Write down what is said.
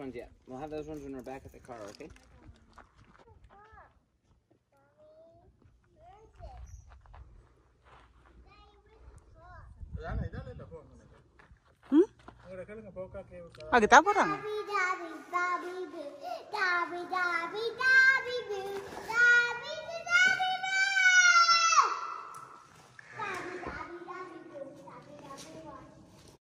ones yet. We'll have those ones when we're back at the car, okay? Hmm? Ah, kita